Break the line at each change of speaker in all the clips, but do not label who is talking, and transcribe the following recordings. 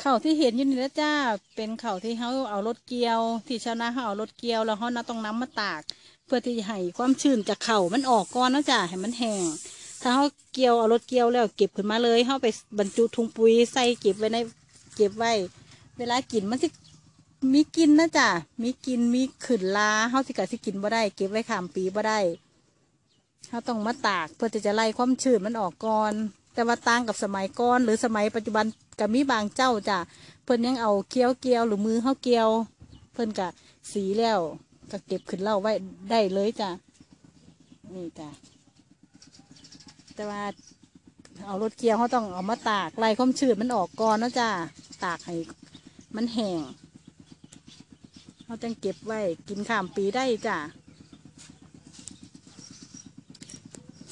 เข่าที่เห็นอยู่นี่แล้วจ้า เป็นเข่าที่เขาเอารถเกี่ยว ที่ชาวนาเขาเอารถเกี่ยว แล้วเขานาต้องน้ำมาตาก เพื่อที่จะให้ความชื้นจากเข่ามันออกก่อนนะจ้าให้มันแห้งถ้าเขาเกี่ยวเอารถเกี่ยวแล้วเก็บขึ้นมาเลยเขาไปบรรจุถุงปุ๋ยใส่เก็บไว้ในเก็บไว้ เวลากินมันสิมีกินนะจ้ะมีกินมีขึ้นลาเขาสิกะสิกินบ่ได้ เก็บไว้ขามปีบ่ได้เขาต้องมาตากเพื่อที่จะไล่ความชื้นมันออกก่อน แต่ว่าต่างกับสมัยก่อน หรือสมัยปัจจุบัน ก็มีบางเจ้าจ้ะเพิ่นยังเอาเกี้ยวเกี่ยวหรือมือเขาเกี่ยว เพิ่นกะสีแล้วก็เก็บขึ้นเล่าไว้ได้เลยจ้ะนี่จ้ะแต่ว่าเอารถเกี่ยวเขาต้องเอามาตากไล่ความชื้นมันออกก่อนนะจ้ะตากให้มันแห้งเขาจังเก็บไว้กินข้ามปีได้จ้ะ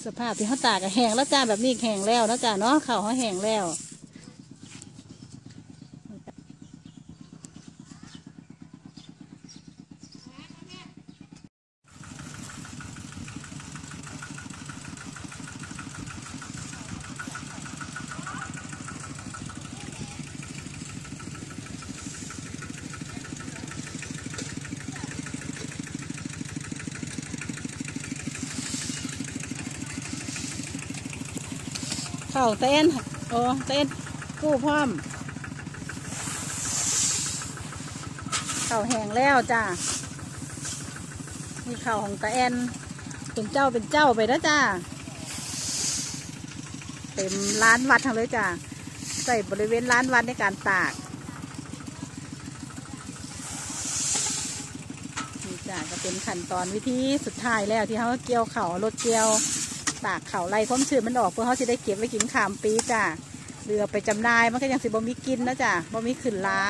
สภาพที่เขาตากแห้งแล้วจ้าแบบนี้แห้งแล้วนะจ้ะเนาะเขาเขาแห้งแล้ว เข่าเต้นโอ้เต้นกู้พร้อม เข่าแห้งแล้วจ้านี่เข่าของตาแอนเป็นเจ้าเป็นเจ้าไปแล้วจ้าเต็มร้านวัดทั้งเลยจ้าใส่บริเวณร้านวัดในการตากนี่จ้าก็เป็นขั้นตอนวิธีสุดท้ายแล้วที่เขาเกี่ยวเข่ารถเกี่ยว ตากเขาไล่ความชื้นมันออกเพื่อเขาจะได้เก็บไว้กินขามปีจ้ะเรือไปจำนายมันก็ยังสิบ่มีกินนะจ้ะบ่มีขึ้นล้า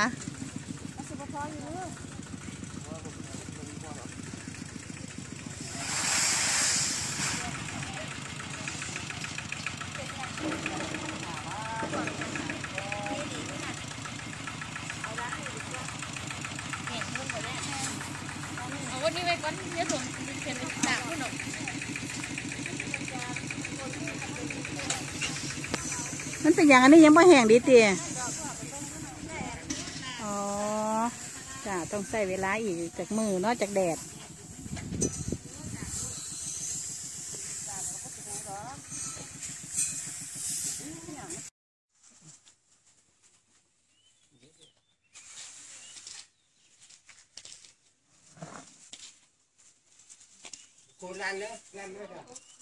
มันเป็นอย่างอันนี้ยังไม่แห้งดีเตียอ๋อจ้ะต้องใส่เวลาอีกจากมือนอกจากแดด
cô lan nữa lan nữa rồi